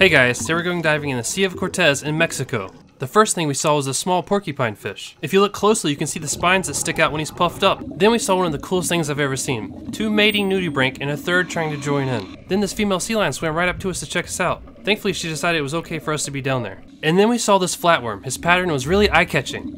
Hey guys, today we're going diving in the Sea of Cortez in Mexico. The first thing we saw was a small porcupine fish. If you look closely, you can see the spines that stick out when he's puffed up. Then we saw one of the coolest things I've ever seen. Two mating nudibranch and a third trying to join in. Then this female sea lion swam right up to us to check us out. Thankfully, she decided it was okay for us to be down there. And then we saw this flatworm. His pattern was really eye-catching.